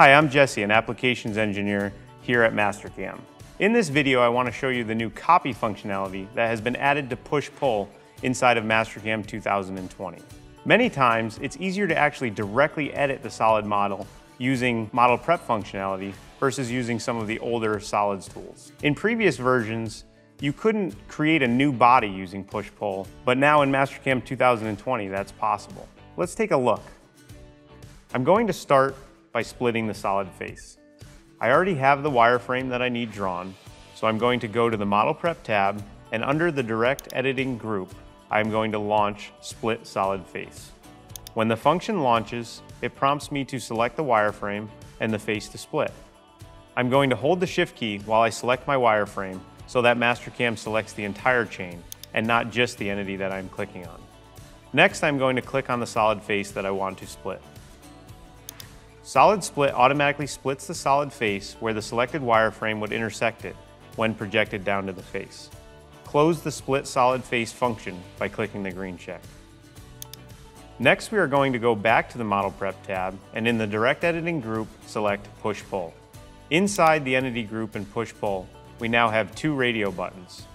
Hi, I'm Jesse, an applications engineer here at Mastercam. In this video, I want to show you the new copy functionality that has been added to push-pull inside of Mastercam 2020. Many times, it's easier to actually directly edit the solid model using model prep functionality versus using some of the older solids tools. In previous versions, you couldn't create a new body using push-pull, but now in Mastercam 2020, that's possible. Let's take a look. I'm going to start by splitting the solid face. I already have the wireframe that I need drawn, so I'm going to go to the Model Prep tab, and under the Direct Editing group, I'm going to launch Split Solid Face. When the function launches, it prompts me to select the wireframe and the face to split. I'm going to hold the Shift key while I select my wireframe so that Mastercam selects the entire chain and not just the entity that I'm clicking on. Next, I'm going to click on the solid face that I want to split. Solid Split automatically splits the solid face where the selected wireframe would intersect it when projected down to the face. Close the Split Solid Face function by clicking the green check. Next, we are going to go back to the Model Prep tab and in the Direct Editing group, select Push Pull. Inside the Entity group and Push Pull, we now have two radio buttons.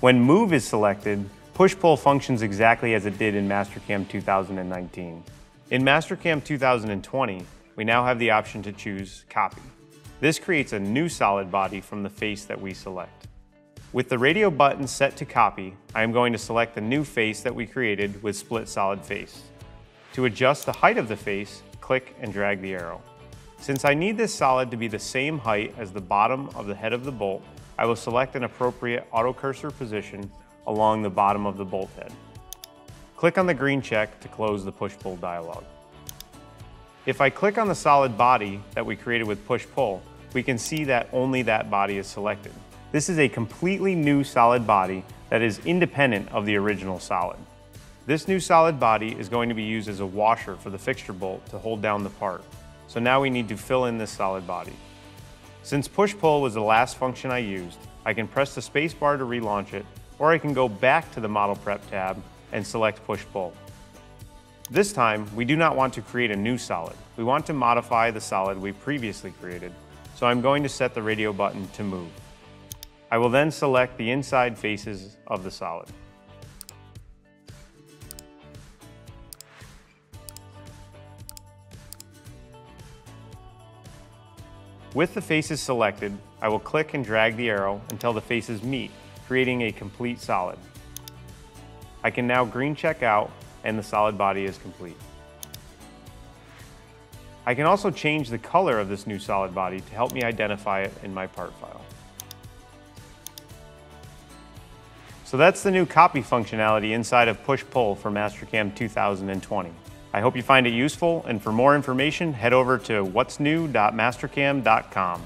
When Move is selected, Push Pull functions exactly as it did in Mastercam 2019. In Mastercam 2020, we now have the option to choose Copy. This creates a new solid body from the face that we select. With the radio button set to copy, I am going to select the new face that we created with split solid face. To adjust the height of the face, click and drag the arrow. Since I need this solid to be the same height as the bottom of the head of the bolt, I will select an appropriate auto cursor position along the bottom of the bolt head. Click on the green check to close the push-pull dialog. If I click on the solid body that we created with push-pull, we can see that only that body is selected. This is a completely new solid body that is independent of the original solid. This new solid body is going to be used as a washer for the fixture bolt to hold down the part. So now we need to fill in this solid body. Since push-pull was the last function I used, I can press the space bar to relaunch it, or I can go back to the Model Prep tab and select push-pull. This time, we do not want to create a new solid. We want to modify the solid we previously created, so I'm going to set the radio button to move. I will then select the inside faces of the solid. With the faces selected, I will click and drag the arrow until the faces meet, creating a complete solid. I can now green check out and the solid body is complete. I can also change the color of this new solid body to help me identify it in my part file. So that's the new copy functionality inside of Push-Pull for Mastercam 2020. I hope you find it useful, and for more information, head over to what'snew.mastercam.com.